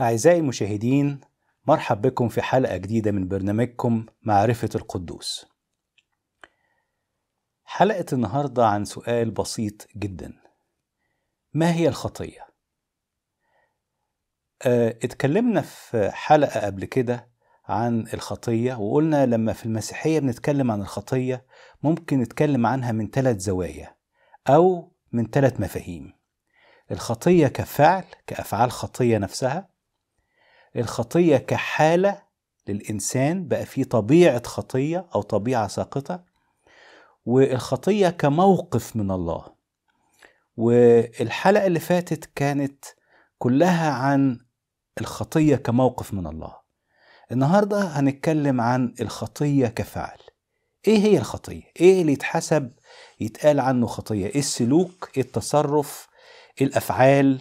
أعزائي المشاهدين مرحب بكم في حلقة جديدة من برنامجكم معرفة القدوس. حلقة النهاردة عن سؤال بسيط جدا. ما هي الخطية؟ آه، اتكلمنا في حلقة قبل كده عن الخطية وقلنا لما في المسيحية بنتكلم عن الخطية ممكن نتكلم عنها من ثلاث زوايا أو من ثلاث مفاهيم. الخطية كفعل كأفعال خطية نفسها الخطية كحالة للإنسان بقى فيه طبيعة خطية أو طبيعة ساقطة والخطية كموقف من الله والحلقة اللي فاتت كانت كلها عن الخطية كموقف من الله النهاردة هنتكلم عن الخطية كفعل إيه هي الخطية؟ إيه اللي يتحسب يتقال عنه خطية؟ إيه السلوك؟ إيه التصرف؟ إيه الأفعال؟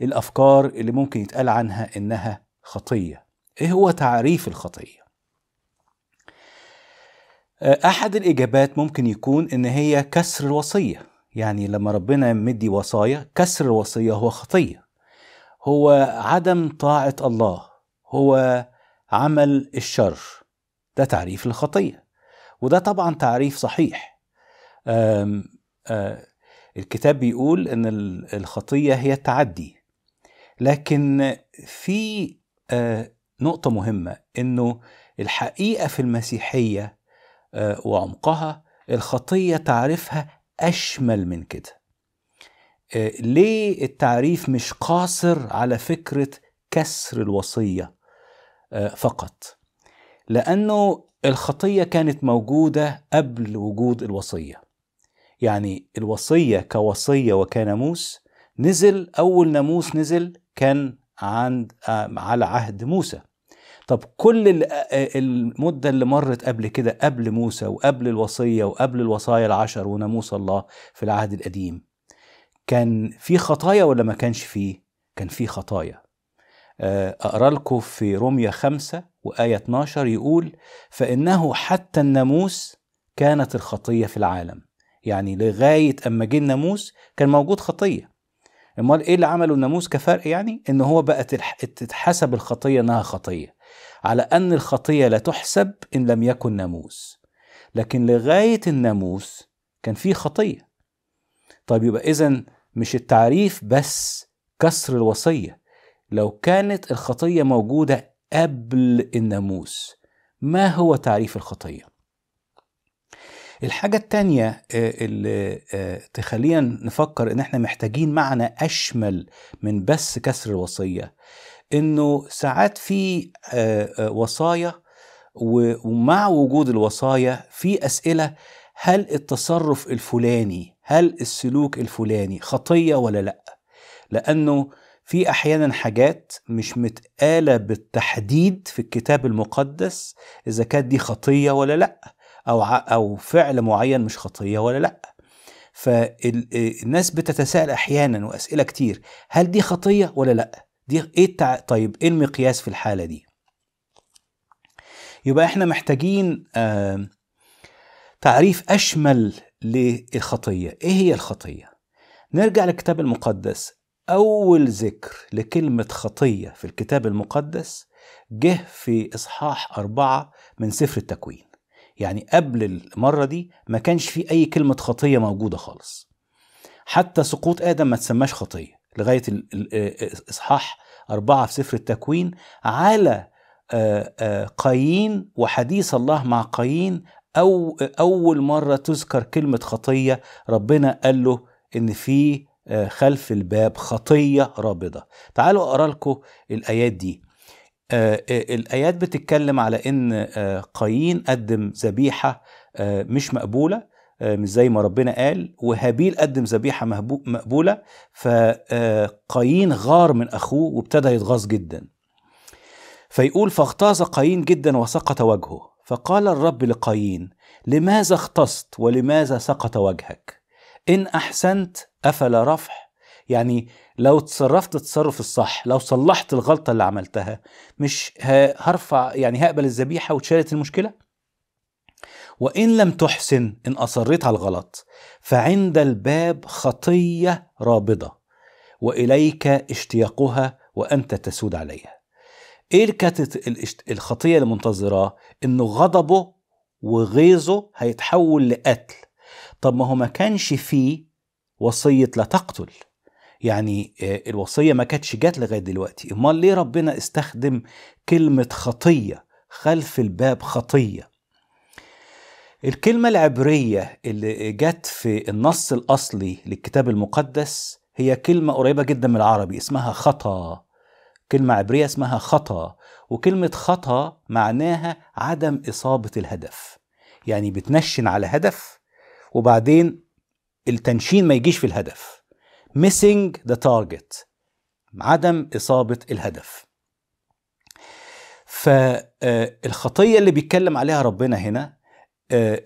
إيه الأفكار اللي ممكن يتقال عنها إنها خطية إيه هو تعريف الخطية؟ أحد الإجابات ممكن يكون إن هي كسر الوصية. يعني لما ربنا مدي وصايا كسر الوصية هو خطية. هو عدم طاعة الله هو عمل الشر. ده تعريف الخطية. وده طبعا تعريف صحيح. آم آم الكتاب بيقول إن الخطية هي التعدي. لكن في نقطة مهمة إنه الحقيقة في المسيحية وعمقها الخطية تعرفها أشمل من كده. ليه التعريف مش قاصر على فكرة كسر الوصية فقط؟ لأنه الخطية كانت موجودة قبل وجود الوصية. يعني الوصية كوصية وكناموس نزل أول ناموس نزل كان عند على عهد موسى. طب كل المدة اللي مرت قبل كده قبل موسى وقبل الوصية وقبل الوصايا العشر وناموس الله في العهد القديم كان في خطايا ولا ما كانش فيه كان في خطايا. أقرأ لكم في روميا خمسة وآية 12 يقول فإنه حتى الناموس كانت الخطية في العالم يعني لغاية أما جه الناموس كان موجود خطية. امال إيه اللي عمله الناموس كفرق يعني؟ ان هو بقت تتحسب الخطية انها خطية. على ان الخطية لا تحسب ان لم يكن ناموس. لكن لغاية الناموس كان في خطية. طيب يبقى إذا مش التعريف بس كسر الوصية. لو كانت الخطية موجودة قبل الناموس ما هو تعريف الخطية؟ الحاجة التانية اللي تخلينا نفكر إن إحنا محتاجين معنى أشمل من بس كسر الوصية. إنه ساعات في وصايا ومع وجود الوصايا في أسئلة هل التصرف الفلاني هل السلوك الفلاني خطية ولا لأ؟ لأنه في أحيانا حاجات مش متقالة بالتحديد في الكتاب المقدس إذا كانت دي خطية ولا لأ. أو أو فعل معين مش خطية ولا لأ. فالناس بتتساءل أحيانا وأسئلة كتير هل دي خطية ولا لأ؟ دي إيه التع... طيب إيه المقياس في الحالة دي؟ يبقى إحنا محتاجين آه تعريف أشمل للخطية. إيه هي الخطية؟ نرجع للكتاب المقدس. أول ذكر لكلمة خطية في الكتاب المقدس جه في إصحاح أربعة من سفر التكوين. يعني قبل المرة دي ما كانش في أي كلمة خطية موجودة خالص. حتى سقوط آدم ما تسماش خطية. لغاية إصحاح أربعة في سفر التكوين على قايين وحديث الله مع قايين أو أول مرة تذكر كلمة خطية ربنا قال له إن في خلف الباب خطية رابضة. تعالوا أقرأ لكم الآيات دي. آه الآيات بتتكلم على إن آه قايين قدم ذبيحة آه مش مقبولة مش زي ما ربنا قال وهابيل قدم ذبيحة مقبولة فقايين غار من أخوه وابتدى يتغاظ جدا. فيقول فاغتاظ قايين جدا وسقط وجهه. فقال الرب لقايين لماذا اختصت ولماذا سقط وجهك؟ إن أحسنت أفلا رفح؟ يعني لو تصرفت التصرف الصح لو صلحت الغلطة اللي عملتها مش هرفع يعني هقبل الذبيحة واتشالت المشكلة؟ وإن لم تحسن إن أصريت على الغلط فعند الباب خطية رابضة وإليك اشتياقها وأنت تسود عليها. اللي كانت الخطية اللي منتظراه؟ إنه غضبه وغيظه هيتحول لقتل. طب ما هو ما كانش فيه وصية لا تقتل. يعني الوصية ما كانتش جات لغاية دلوقتي. أمال ليه ربنا استخدم كلمة خطية خلف الباب خطية؟ الكلمة العبرية اللي جت في النص الأصلي للكتاب المقدس هي كلمة قريبة جدا من العربي اسمها خطا. كلمة عبرية اسمها خطا وكلمة خطا معناها عدم إصابة الهدف. يعني بتنشن على هدف وبعدين التنشين ما يجيش في الهدف. Missing the target. عدم إصابة الهدف. فالخطية اللي بيتكلم عليها ربنا هنا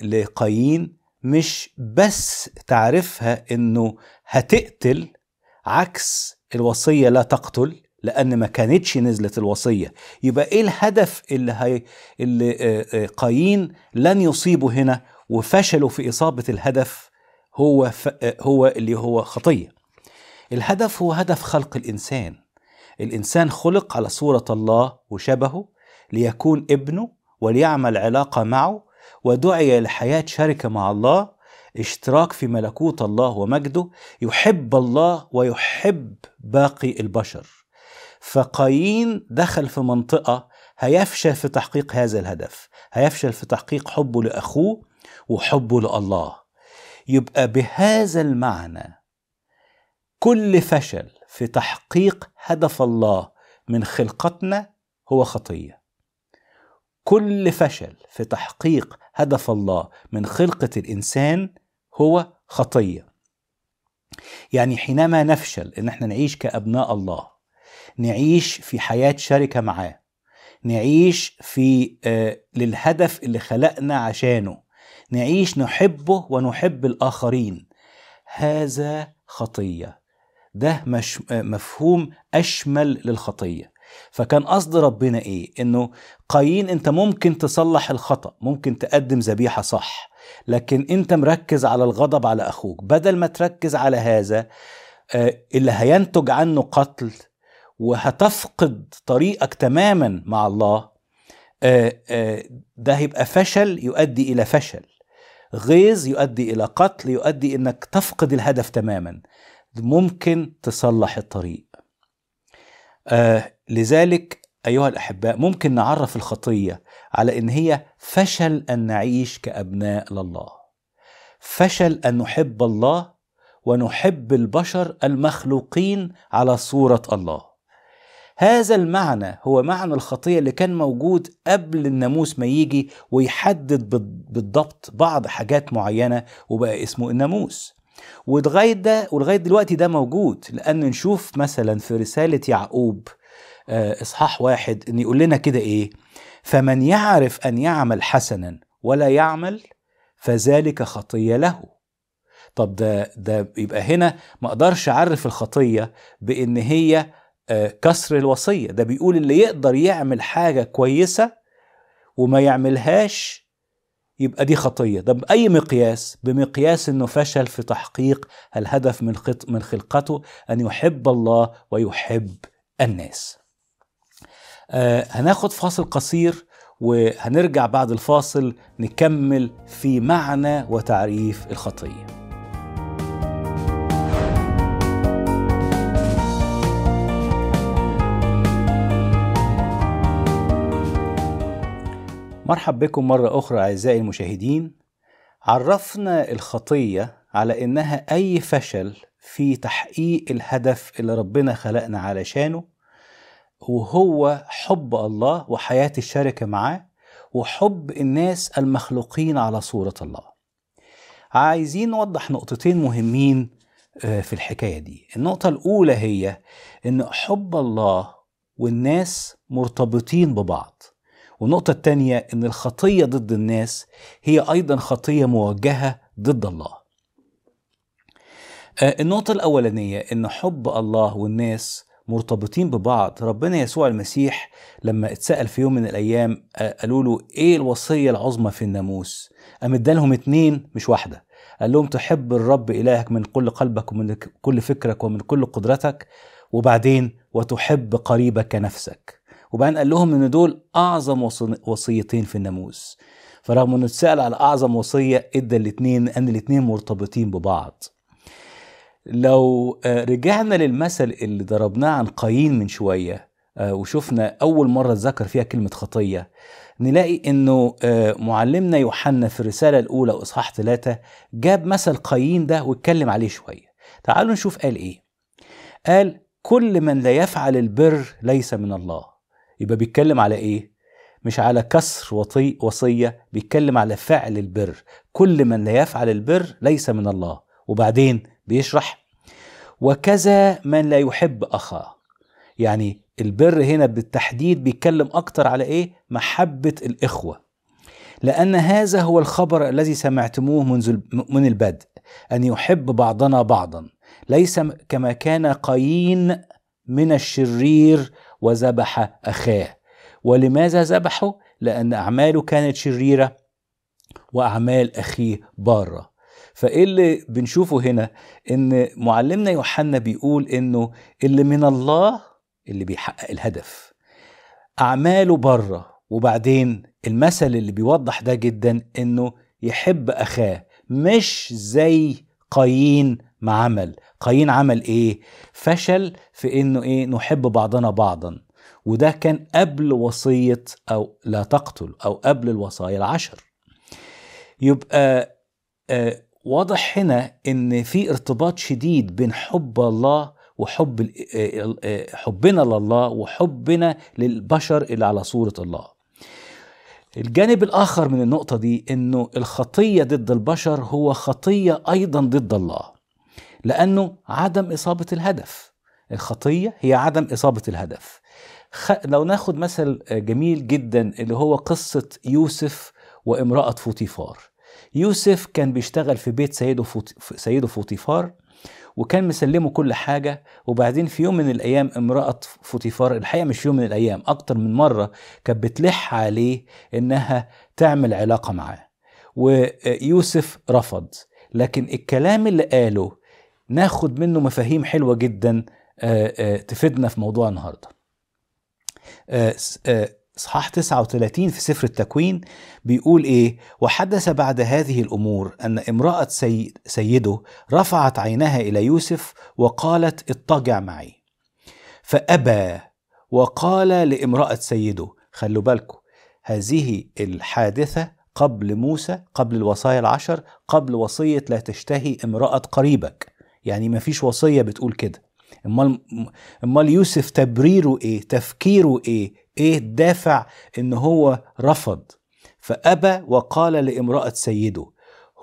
لقايين مش بس تعرفها إنه هتقتل عكس الوصية لا تقتل لأن ما كانتش نزلت الوصية. يبقى إيه الهدف اللي هي اللي قايين لن يصيبه هنا وفشلوا في إصابة الهدف؟ هو ف... هو اللي هو خطية. الهدف هو هدف خلق الإنسان. الإنسان خلق على صورة الله وشبهه ليكون ابنه وليعمل علاقة معه ودعي لحياة شركة مع الله اشتراك في ملكوت الله ومجده يحب الله ويحب باقي البشر. فقايين دخل في منطقة هيفشل في تحقيق هذا الهدف هيفشل في تحقيق حبه لأخوه وحبه لله. يبقى بهذا المعنى كل فشل في تحقيق هدف الله من خلقتنا هو خطية. كل فشل في تحقيق هدف الله من خلقة الإنسان هو خطية. يعني حينما نفشل إن إحنا نعيش كأبناء الله نعيش في حياة شركة معاه نعيش في آه للهدف اللي خلقنا عشانه نعيش نحبه ونحب الآخرين هذا خطية. ده مش مفهوم أشمل للخطية. فكان قصد ربنا إيه؟ إنه قايين أنت ممكن تصلح الخطأ ممكن تقدم ذبيحة صح لكن أنت مركز على الغضب على أخوك. بدل ما تركز على هذا اللي هينتج عنه قتل وهتفقد طريقك تماما مع الله ده هيبقى فشل يؤدي إلى فشل. غيظ يؤدي إلى قتل يؤدي إنك تفقد الهدف تماما. ممكن تصلح الطريق. آه لذلك أيها الأحباء ممكن نعرف الخطية على إن هي فشل أن نعيش كأبناء لله. فشل أن نحب الله ونحب البشر المخلوقين على صورة الله. هذا المعنى هو معنى الخطية اللي كان موجود قبل الناموس ما يجي ويحدد بالضبط بعض حاجات معينة وبقى اسمه الناموس. ولغاية ده ولغاية دلوقتي ده موجود لأن نشوف مثلا في رسالة يعقوب إصحاح واحد إن يقول لنا كده إيه؟ فمن يعرف أن يعمل حسنا ولا يعمل فذلك خطية له. طب ده ده يبقى هنا ما أقدرش أعرف الخطية بإن هي كسر الوصية. ده بيقول اللي يقدر يعمل حاجة كويسة وما يعملهاش يبقى دي خطية. ده باي مقياس؟ بمقياس إنه فشل في تحقيق الهدف من من خلقته أن يحب الله ويحب الناس. آه هناخد فاصل قصير وهنرجع بعد الفاصل نكمل في معنى وتعريف الخطية. مرحب بكم مرة أخرى أعزائي المشاهدين. عرفنا الخطية على إنها أي فشل في تحقيق الهدف اللي ربنا خلقنا علشانه وهو حب الله وحياة الشركة معاه وحب الناس المخلوقين على صورة الله. عايزين نوضح نقطتين مهمين في الحكاية دي. النقطة الأولى هي إن حب الله والناس مرتبطين ببعض. والنقطة الثانية إن الخطية ضد الناس هي أيضا خطية موجهة ضد الله. النقطة الأولانية إن حب الله والناس مرتبطين ببعض، ربنا يسوع المسيح لما اتسأل في يوم من الأيام قالوا له إيه الوصية العظمى في الناموس؟ قام ادالهم اتنين مش واحدة. قال لهم تحب الرب إلهك من كل قلبك ومن كل فكرك ومن كل قدرتك وبعدين وتحب قريبك نفسك وبعدين قال لهم ان دول أعظم وصيتين في الناموس. فرغم إنه اتسأل على أعظم وصية إدى الاثنين ان الاثنين مرتبطين ببعض. لو رجعنا للمثل اللي ضربناه عن قايين من شوية وشفنا أول مرة ذكر فيها كلمة خطية نلاقي إنه معلمنا يوحنا في الرسالة الأولى اصحاح ثلاثة جاب مثل قايين ده واتكلم عليه شوية. تعالوا نشوف قال إيه. قال كل من لا يفعل البر ليس من الله. يبقى بيتكلم على إيه؟ مش على كسر وطي وصية بيتكلم على فعل البر. كل من لا يفعل البر ليس من الله. وبعدين بيشرح وكذا من لا يحب أخاه. يعني البر هنا بالتحديد بيتكلم أكتر على إيه؟ محبة الإخوة. لأن هذا هو الخبر الذي سمعتموه منذ من البدء. أن يحب بعضنا بعضا. ليس كما كان قايين من الشرير وذبح أخاه ولماذا ذبحه؟ لأن أعماله كانت شريرة وأعمال أخيه بارة. فإيه اللي بنشوفه هنا؟ إن معلمنا يوحنا بيقول إنه اللي من الله اللي بيحقق الهدف. أعماله بره وبعدين المثل اللي بيوضح ده جدا إنه يحب أخاه. مش زي قايين ما عمل. قايين عمل إيه؟ فشل في إنه إيه؟ نحب بعضنا بعضا. وده كان قبل وصية أو لا تقتل أو قبل الوصايا العشر. يبقى آه واضح هنا إن في ارتباط شديد بين حب الله وحب حبنا لله وحبنا للبشر اللي على صورة الله. الجانب الآخر من النقطة دي إنه الخطية ضد البشر هو خطية أيضا ضد الله. لأنه عدم إصابة الهدف. الخطية هي عدم إصابة الهدف. خ... لو ناخد مثل جميل جدا اللي هو قصة يوسف وامرأة فوتيفار. يوسف كان بيشتغل في بيت سيده فوت... سيده فوتيفار وكان مسلمه كل حاجة وبعدين في يوم من الأيام امرأة فوتيفار الحقيقة مش يوم من الأيام أكتر من مرة كانت بتلح عليه إنها تعمل علاقة معاه. ويوسف رفض. لكن الكلام اللي قاله ناخد منه مفاهيم حلوة جدا تفيدنا في موضوع النهارده. إصحاح 39 في سفر التكوين بيقول إيه؟ وحدث بعد هذه الأمور أن امرأة سيد سيده رفعت عينها إلى يوسف وقالت اضطجع معي. فأبى وقال لامرأة سيده خلوا بالكم هذه الحادثة قبل موسى قبل الوصايا العشر قبل وصية لا تشتهي امرأة قريبك. يعني ما فيش وصية بتقول كده. أمال أمال يوسف تبريره إيه؟ تفكيره إيه؟ إيه الدافع إن هو رفض؟ فأبى وقال لامرأة سيده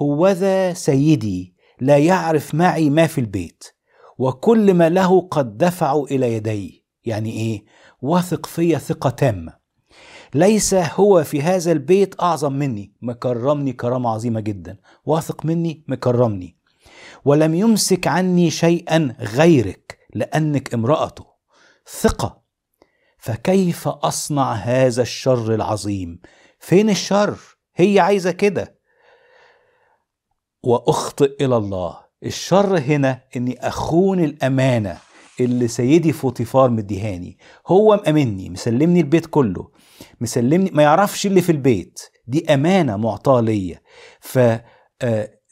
هوذا سيدي لا يعرف معي ما في البيت وكل ما له قد دفعوا إلى يدي يعني إيه؟ واثق فيا ثقة تامة. ليس هو في هذا البيت أعظم مني. مكرمني كرامة عظيمة جدا. واثق مني؟ مكرمني. ولم يمسك عني شيئا غيرك لأنك امرأته. ثقة. فكيف أصنع هذا الشر العظيم؟ فين الشر؟ هي عايزة كده. وأخطئ إلى الله. الشر هنا إني أخون الأمانة اللي سيدي فوطيفار مديهاني. هو مأمني مسلمني البيت كله. مسلمني ما يعرفش اللي في البيت. دي أمانة معطاة ليا. ف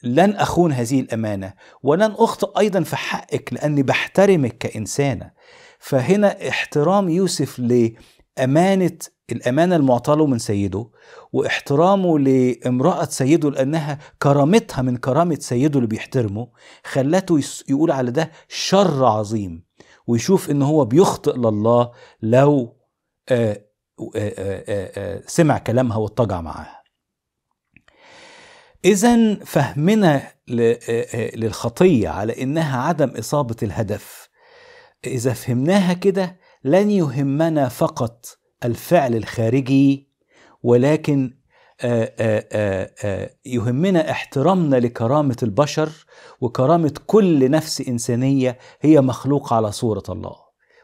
لن أخون هذه الأمانة ولن أخطئ أيضا في حقك لأني بحترمك كإنسانة. فهنا احترام يوسف لأمانة الأمانة المعطاة له من سيده واحترامه لامرأة سيده لأنها كرامتها من كرامة سيده اللي بيحترمه خلته يقول على ده شر عظيم ويشوف إن هو بيخطئ لله لو آآ آآ آآ سمع كلامها واتجع معاها. إذا فهمنا للخطية على إنها عدم إصابة الهدف. إذا فهمناها كده لن يهمنا فقط الفعل الخارجي ولكن يهمنا احترامنا لكرامة البشر وكرامة كل نفس إنسانية هي مخلوقة على صورة الله.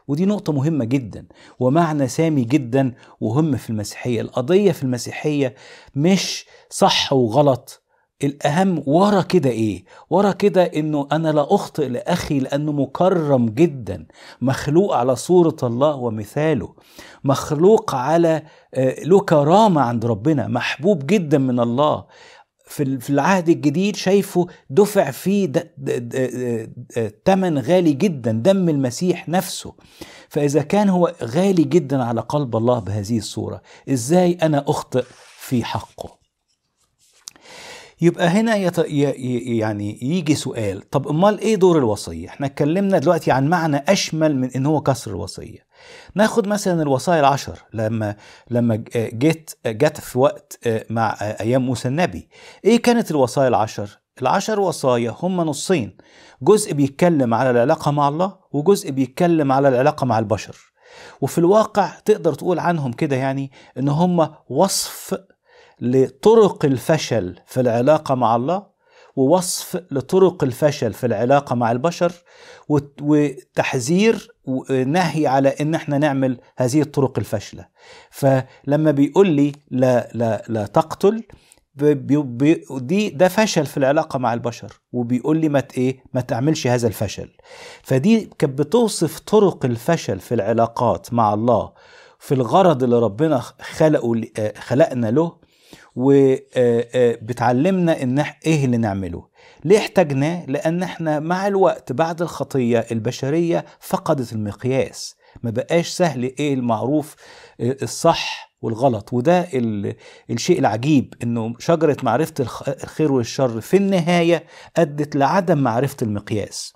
ودي نقطة مهمة جدا ومعنى سامي جدا وهم في المسيحية. القضية في المسيحية مش صح وغلط الأهم ورا كده إيه؟ ورا كده إنه أنا لا أخطئ لأخي لأنه مكرم جدا. مخلوق على صورة الله ومثاله. مخلوق على له كرامة عند ربنا. محبوب جدا من الله. في العهد الجديد شايفه دفع فيه ثمن غالي جدا. دم المسيح نفسه. فإذا كان هو غالي جدا على قلب الله بهذه الصورة إزاي أنا أخطئ في حقه؟ يبقى هنا يت... يعني يجي سؤال طب أمال إيه دور الوصية؟ إحنا اتكلمنا دلوقتي عن معنى أشمل من إن هو كسر الوصية. ناخد مثلا الوصايا العشر لما لما جت جت في وقت مع أيام موسى النبي. إيه كانت الوصايا العشر؟ العشر وصايا هم نصين جزء بيتكلم على العلاقة مع الله وجزء بيتكلم على العلاقة مع البشر. وفي الواقع تقدر تقول عنهم كده يعني إن هم وصف لطرق الفشل في العلاقة مع الله ووصف لطرق الفشل في العلاقة مع البشر وتحذير ونهي على إن إحنا نعمل هذه الطرق الفاشله فلما بيقول لي لا لا لا تقتل دي ده فشل في العلاقة مع البشر وبيقول لي ما إيه ما تعملش هذا الفشل. فدي كانت بتوصف طرق الفشل في العلاقات مع الله في الغرض اللي ربنا خلقه خلقنا له وبتعلمنا إن إيه اللي نعمله. ليه احتاجناه؟ لأن إحنا مع الوقت بعد الخطية البشرية فقدت المقياس. ما بقاش سهل إيه المعروف الصح والغلط. وده الشيء العجيب إنه شجرة معرفة الخير والشر في النهاية أدت لعدم معرفة المقياس.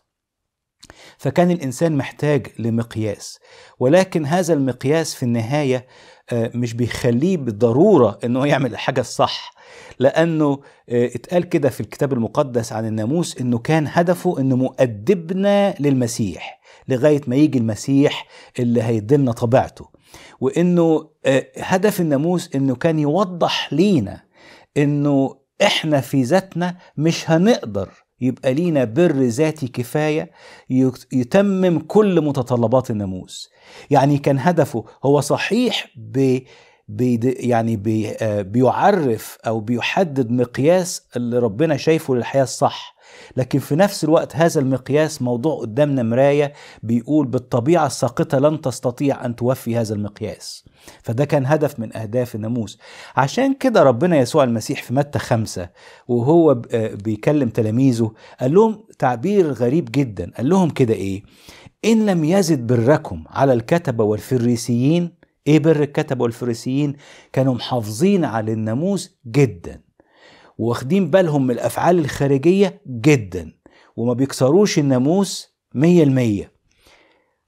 فكان الإنسان محتاج لمقياس. ولكن هذا المقياس في النهاية مش بيخليه بالضرورة انه يعمل الحاجة الصح. لأنه اتقال كده في الكتاب المقدس عن الناموس إنه كان هدفه إنه مؤدبنا للمسيح لغاية ما يجي المسيح اللي هيدلنا طبيعته. وإنه هدف الناموس إنه كان يوضح لينا إنه إحنا في ذاتنا مش هنقدر يبقى لينا بر ذاتي كفاية يتمم كل متطلبات الناموس. يعني كان هدفه هو صحيح ب يعني بي بيعرف أو بيحدد مقياس اللي ربنا شايفه للحياة الصح. لكن في نفس الوقت هذا المقياس موضوع قدامنا مراية بيقول بالطبيعة الساقطة لن تستطيع أن توفي هذا المقياس. فده كان هدف من أهداف الناموس. عشان كده ربنا يسوع المسيح في متى خمسة وهو بيكلم تلاميذه قال لهم تعبير غريب جدا. قال لهم كده إيه؟ إن لم يزد بركم على الكتبة والفريسيين إيه بر الكتبه والفريسيين كانوا محافظين على الناموس جدا واخدين بالهم من الأفعال الخارجية جدا وما بيكسروش الناموس مية المية.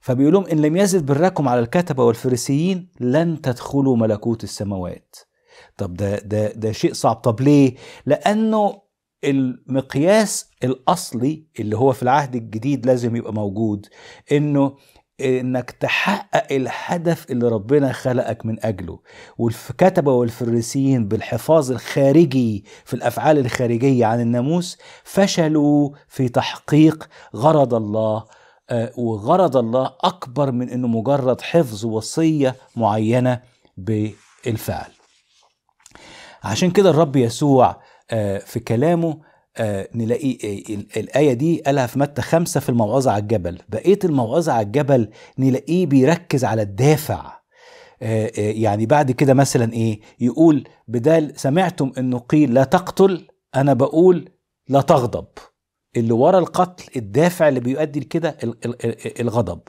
فبيقول لهم إن لم يزد بركم على الكتبة والفريسيين لن تدخلوا ملكوت السماوات. طب ده ده ده شيء صعب. طب ليه؟ لأنه المقياس الأصلي اللي هو في العهد الجديد لازم يبقى موجود إنه إنك تحقق الهدف اللي ربنا خلقك من أجله. والكتبة والفريسيين بالحفاظ الخارجي في الأفعال الخارجية عن الناموس فشلوا في تحقيق غرض الله وغرض الله أكبر من إنه مجرد حفظ وصية معينة بالفعل. عشان كده الرب يسوع في كلامه آه نلاقي آه الآية دي قالها في متى؟ خمسة في الموعظة على الجبل. بقية الموعظة على الجبل نلاقيه بيركز على الدافع. آه يعني بعد كده مثلا إيه؟ يقول بدال سمعتم إنه قيل لا تقتل أنا بقول لا تغضب. اللي ورا القتل الدافع اللي بيؤدي لكده الغضب.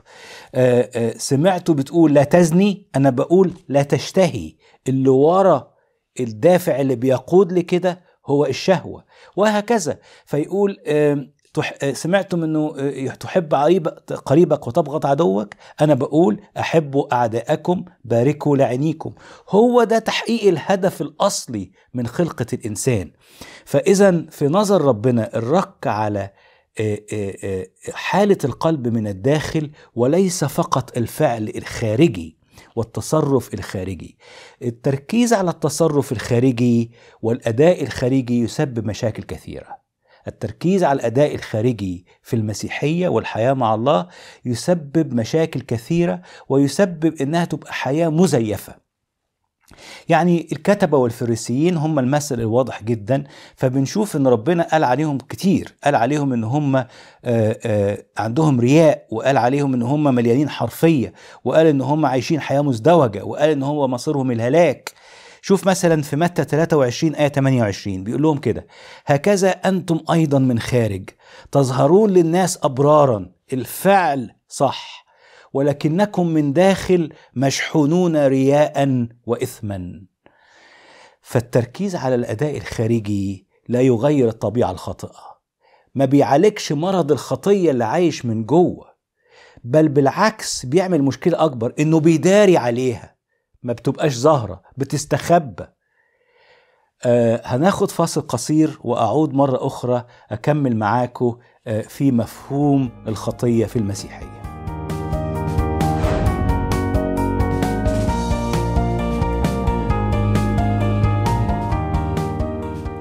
سمعتوا بتقول لا تزني أنا بقول لا تشتهي. اللي ورا الدافع اللي بيقود لكده هو الشهوة وهكذا. فيقول سمعتم إنه تحب قريبك وتبغض عدوك؟ أنا بقول احبوا أعداءكم باركوا لعينيكم. هو ده تحقيق الهدف الأصلي من خلقة الإنسان. فإذا في نظر ربنا الرك على حالة القلب من الداخل وليس فقط الفعل الخارجي. والتصرف الخارجي. التركيز على التصرف الخارجي والأداء الخارجي يسبب مشاكل كثيرة. التركيز على الأداء الخارجي في المسيحية والحياة مع الله يسبب مشاكل كثيرة ويسبب إنها تبقى حياة مزيفة. يعني الكتبة والفريسيين هم المثل الواضح جدا فبنشوف إن ربنا قال عليهم كتير قال عليهم إن هم آه، آه، عندهم رياء وقال عليهم إن هم مليانين حرفية وقال إن هم عايشين حياة مزدوجة وقال إن هو مصيرهم الهلاك. شوف مثلا في متى 23 آية 28 بيقول لهم كده هكذا أنتم أيضا من خارج تظهرون للناس أبرارا الفعل صح. ولكنكم من داخل مشحونون رياء واثما. فالتركيز على الأداء الخارجي لا يغير الطبيعة الخاطئة. ما بيعالجش مرض الخطية اللي عايش من جوه بل بالعكس بيعمل مشكلة أكبر إنه بيداري عليها. ما بتبقاش ظاهرة بتستخبى. آه هناخد فاصل قصير وأعود مرة أخرى أكمل معاكم آه في مفهوم الخطية في المسيحية.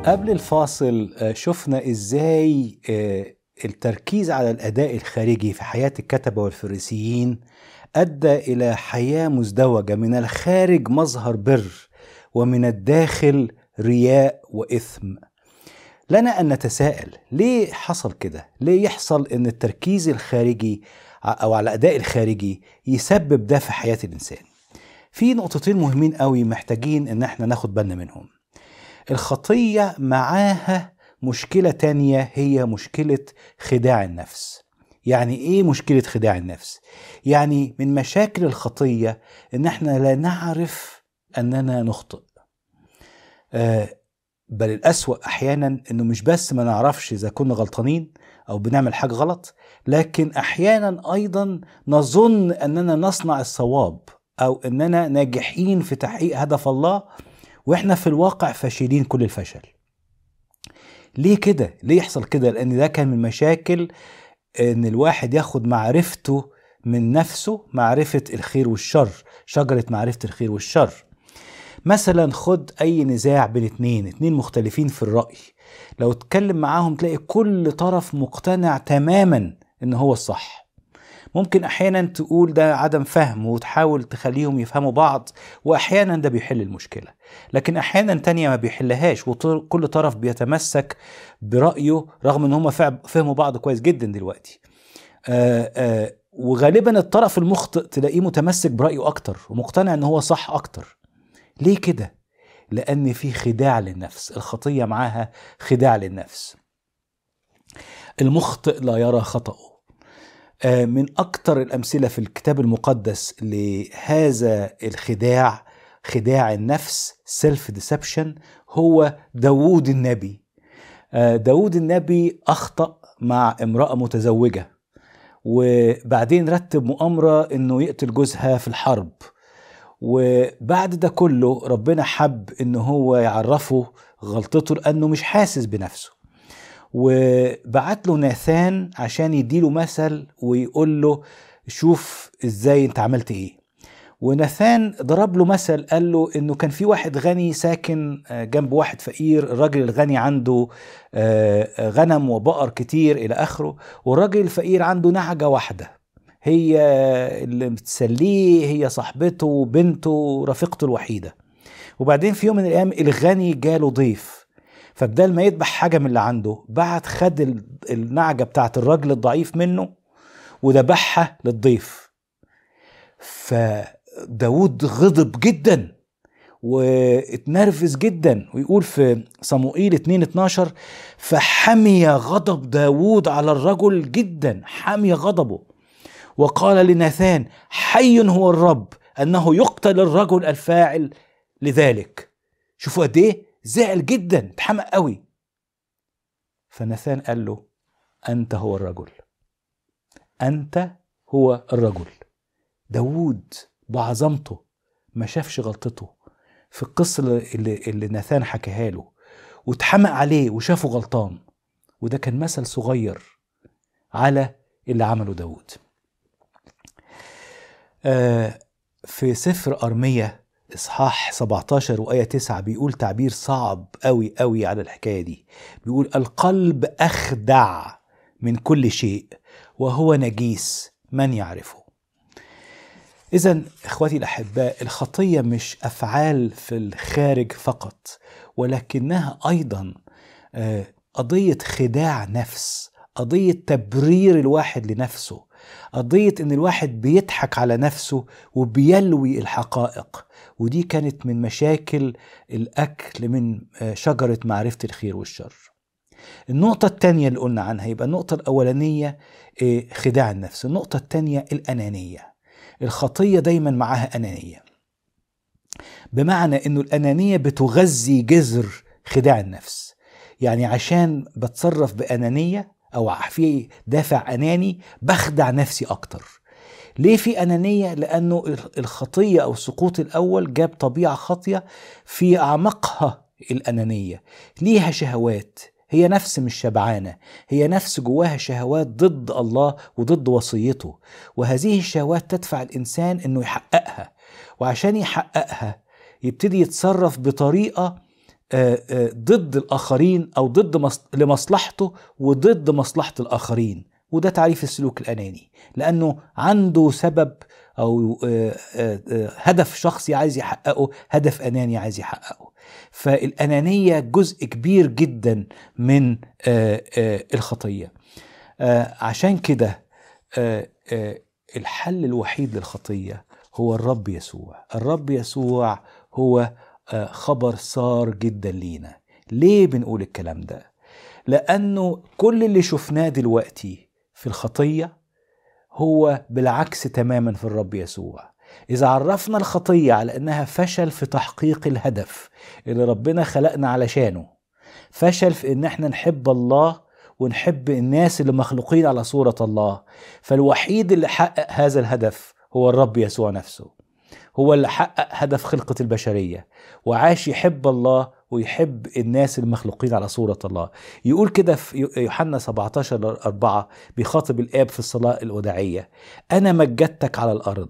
قبل الفاصل آه، شفنا إزاي آه، التركيز على الأداء الخارجي في حياة الكتبة والفريسيين أدى إلى حياة مزدوجة من الخارج مظهر بر ومن الداخل رياء وإثم. لنا أن نتساءل ليه حصل كده؟ ليه يحصل إن التركيز الخارجي أو على الأداء الخارجي يسبب ده في حياة الإنسان؟ في نقطتين مهمين قوي محتاجين إن إحنا ناخد بالنا منهم. الخطية معاها مشكلة تانية هي مشكلة خداع النفس يعني إيه مشكلة خداع النفس؟ يعني من مشاكل الخطية إن إحنا لا نعرف أننا نخطئ آه بل الأسوأ أحيانا إنه مش بس ما نعرفش إذا كنا غلطانين أو بنعمل حاجة غلط لكن أحيانا أيضا نظن أننا نصنع الصواب أو أننا ناجحين في تحقيق هدف الله وإحنا في الواقع فاشلين كل الفشل. ليه كده؟ ليه يحصل كده؟ لأن ده كان من مشاكل إن الواحد ياخد معرفته من نفسه معرفة الخير والشر شجرة معرفة الخير والشر. مثلا خد أي نزاع بين اتنين اتنين مختلفين في الرأي. لو اتكلم معاهم تلاقي كل طرف مقتنع تماما إن هو الصح. ممكن أحيانا تقول ده عدم فهم وتحاول تخليهم يفهموا بعض وأحيانا ده بيحل المشكلة. لكن أحيانا تانية ما بيحلهاش وكل طرف بيتمسك برأيه رغم إن هم فهموا بعض كويس جدا دلوقتي. آآ آآ وغالبا الطرف المخطئ تلاقيه متمسك برأيه أكتر ومقتنع إن هو صح أكتر. ليه كده؟ لأن في خداع للنفس الخطية معاها خداع للنفس. المخطئ لا يرى خطأه. آه، من أكثر الأمثلة في الكتاب المقدس لهذا الخداع خداع النفس self deception هو داوود النبي. آه، داوود النبي أخطأ مع امرأة متزوجة وبعدين رتب مؤامرة إنه يقتل جوزها في الحرب. وبعد ده كله ربنا حب إن هو يعرفه غلطته لأنه مش حاسس بنفسه. وبعت له ناثان عشان يديله مثل ويقول له شوف إزاي أنت عملت إيه. وناثان ضرب له مثل قال له إنه كان في واحد غني ساكن آه، جنب واحد فقير الراجل الغني عنده آه، غنم وبقر كتير إلى آخره والراجل الفقير عنده نعجة واحدة هي اللي بتسليه هي صاحبته وبنته رفيقته الوحيدة. وبعدين في يوم من الأيام الغني جاله ضيف. فبدل ما يذبح حاجة من اللي عنده بعت خد النعجه بتاعت الراجل الضعيف منه وذبحها للضيف. فداود غضب جدا واتنرفز جدا ويقول في صموئيل 2 12 فحمي غضب داود على الرجل جدا حمي غضبه. وقال لناثان حي هو الرب أنه يقتل الرجل الفاعل لذلك. شوفوا قد إيه زعل جدا اتحمق قوي. فناثان قال له أنت هو الرجل. أنت هو الرجل. داوود بعظمته ما شافش غلطته. في القصة اللي, اللي ناثان حكاها له واتحمق عليه وشافه غلطان. وده كان مثل صغير على اللي عمله داوود. آه في سفر أرمية إصحاح 17 وآية 9 بيقول تعبير صعب قوي قوي على الحكاية دي. بيقول القلب أخدع من كل شيء وهو نجيس من يعرفه. إذا إخوتي الأحباء الخطية مش أفعال في الخارج فقط ولكنها أيضا آه، قضية خداع نفس قضية تبرير الواحد لنفسه. قضية إن الواحد بيضحك على نفسه وبيلوي الحقائق ودي كانت من مشاكل الأكل من آه، شجرة معرفة الخير والشر. النقطة التانية اللي قلنا عنها يبقى النقطة الأولانية آه، خداع النفس النقطة التانية الأنانية. الخطية دايما معاها أنانية. بمعنى أنه الأنانية بتغذي جذر خداع النفس. يعني عشان بتصرف بأنانية أو في دافع أناني بخدع نفسي أكتر. ليه في أنانية؟ لأنه الخطية أو السقوط الأول جاب طبيعة خاطية في أعمقها الأنانية. ليها شهوات. هي نفس مش شبعانة. هي نفس جواها شهوات ضد الله وضد وصيته. وهذه الشهوات تدفع الإنسان إنه يحققها. وعشان يحققها يبتدي يتصرف بطريقة ضد الآخرين أو ضد لمصلحته وضد مصلحة الآخرين. وده تعريف السلوك الأناني. لأنه عنده سبب أو آه، هدف شخصي عايز يحققه هدف أناني عايز يحققه. فالأنانية جزء كبير جدا من الخطية. عشان كده الحل الوحيد للخطية هو الرب يسوع. الرب يسوع هو آه، خبر صار جدا لينا. ليه بنقول الكلام ده؟ لأنه كل اللي شفناه دلوقتي في الخطية هو بالعكس تماما في الرب يسوع. إذا عرفنا الخطية على أنها فشل في تحقيق الهدف اللي ربنا خلقنا علشانه فشل في إن إحنا نحب الله ونحب الناس اللي مخلوقين على صورة الله فالوحيد اللي حقق هذا الهدف هو الرب يسوع نفسه. هو اللي حقق هدف خلقة البشرية. وعاش يحب الله ويحب الناس المخلوقين على صورة الله. يقول كده في يوحنا 17 4 بيخاطب الآب في الصلاة الوداعية. أنا مجدتك على الأرض.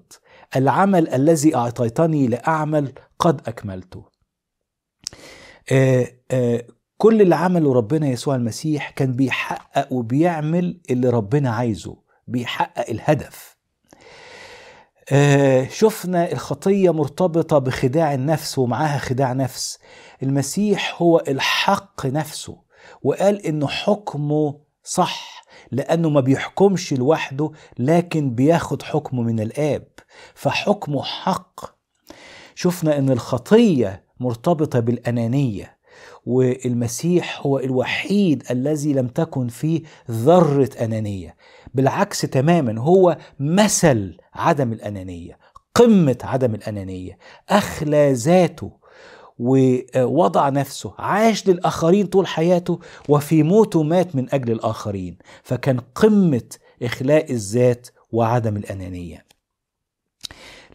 العمل الذي أعطيتني لأعمل قد أكملته آه آه كل اللي عمله ربنا يسوع المسيح كان بيحقق وبيعمل اللي ربنا عايزه. بيحقق الهدف. آه، شفنا الخطية مرتبطة بخداع النفس ومعاها خداع نفس. المسيح هو الحق نفسه وقال انه حكمه صح لأنه ما بيحكمش لوحده لكن بياخد حكمه من الآب. فحكمه حق. شفنا إن الخطية مرتبطة بالأنانية. والمسيح هو الوحيد الذي لم تكن فيه ذرة أنانية. بالعكس تماما هو مثل عدم الأنانية قمة عدم الأنانية أخلى ذاته ووضع نفسه عاش للآخرين طول حياته وفي موته مات من أجل الآخرين. فكان قمة إخلاء الذات وعدم الأنانية.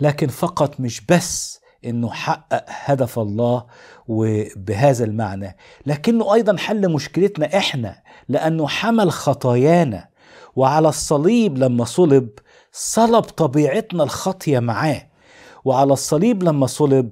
لكن فقط مش بس إنه حقق هدف الله وبهذا المعنى. لكنه أيضا حل مشكلتنا إحنا لأنه حمل خطايانا. وعلى الصليب لما صلب صلب طبيعتنا الخاطيه معاه. وعلى الصليب لما صلب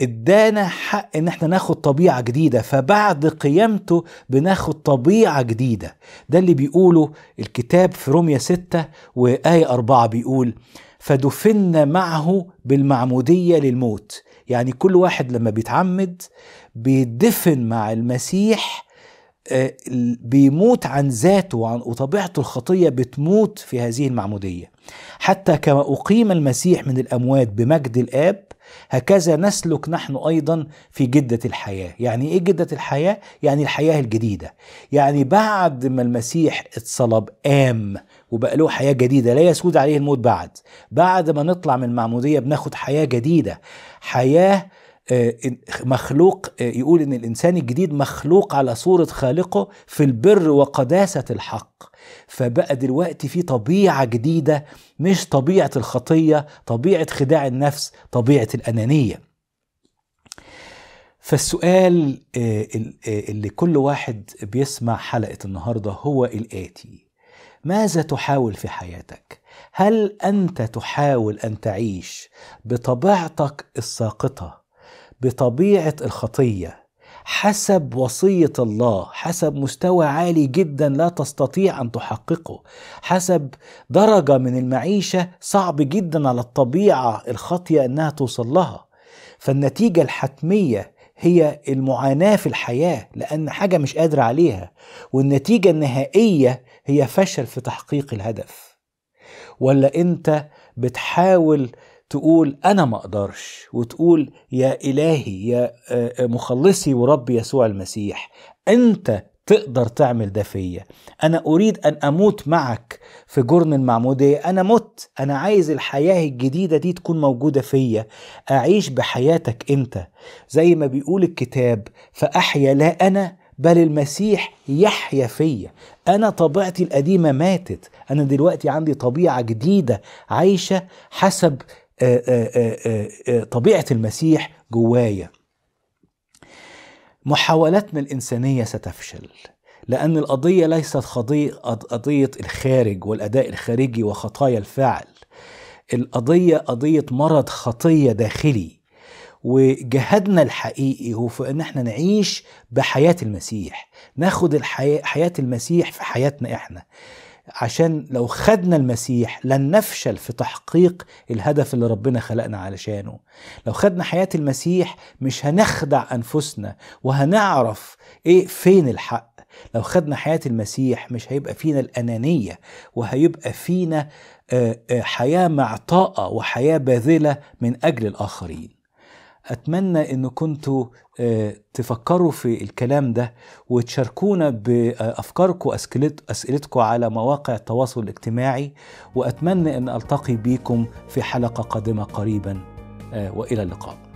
إدانا حق إن إحنا ناخد طبيعة جديدة. فبعد قيامته بناخد طبيعة جديدة. ده اللي بيقوله الكتاب في روميا 6 وآية 4 بيقول فدفنا معه بالمعمودية للموت. يعني كل واحد لما بيتعمد بيدفن مع المسيح آه، بيموت عن ذاته وطبيعته الخطية بتموت في هذه المعمودية. حتى كما أقيم المسيح من الأموات بمجد الآب هكذا نسلك نحن أيضا في جدة الحياة. يعني إيه جدة الحياة؟ يعني الحياة الجديدة. يعني بعد ما المسيح اتصلب قام وبقى له حياة جديدة لا يسود عليه الموت بعد. بعد ما نطلع من المعمودية بناخد حياة جديدة. حياة آه، مخلوق آه، يقول إن الإنسان الجديد مخلوق على صورة خالقه في البر وقداسة الحق. فبقى دلوقتي في طبيعة جديدة مش طبيعة الخطية طبيعة خداع النفس طبيعة الأنانية. فالسؤال آه، اللي كل واحد بيسمع حلقة النهارده هو الآتي. ماذا تحاول في حياتك؟ هل أنت تحاول أن تعيش بطبيعتك الساقطة بطبيعة الخطية حسب وصية الله حسب مستوى عالي جدا لا تستطيع أن تحققه حسب درجة من المعيشة صعب جدا على الطبيعة الخاطيه أنها توصل لها؟ فالنتيجة الحتمية هي المعاناة في الحياة لأن حاجة مش قادر عليها والنتيجة النهائية هي فشل في تحقيق الهدف. ولا انت بتحاول تقول أنا ما أقدرش وتقول يا إلهي يا مخلصي وربي يسوع المسيح انت تقدر تعمل ده فيا. أنا أريد أن أموت معك في جرن المعمودية. أنا مت. أنا عايز الحياة الجديدة دي تكون موجودة فيا. أعيش بحياتك أنت. زي ما بيقول الكتاب فأحيا لا أنا بل المسيح يحيا فيا. أنا طبيعتي القديمة ماتت. أنا دلوقتي عندي طبيعة جديدة عايشة حسب آآ آآ آآ طبيعة المسيح جوايا. محاولاتنا الإنسانية ستفشل لأن القضية ليست قضية الخارج والأداء الخارجي وخطايا الفعل القضية قضية مرض خطية داخلي. وجهادنا الحقيقي هو في إن إحنا نعيش بحياة المسيح. ناخد الحياة حياة المسيح في حياتنا إحنا. عشان لو خدنا المسيح لن نفشل في تحقيق الهدف اللي ربنا خلقنا علشانه. لو خدنا حياة المسيح مش هنخدع أنفسنا وهنعرف إيه فين الحق. لو خدنا حياة المسيح مش هيبقى فينا الأنانية وهيبقى فينا حياة معطاءة وحياة باذلة من أجل الآخرين. أتمنى ان كنتوا تفكروا في الكلام ده وتشاركونا بأفكاركم أسئلتكم على مواقع التواصل الاجتماعي وأتمنى إن ألتقي بكم في حلقة قادمة قريبا وإلى اللقاء.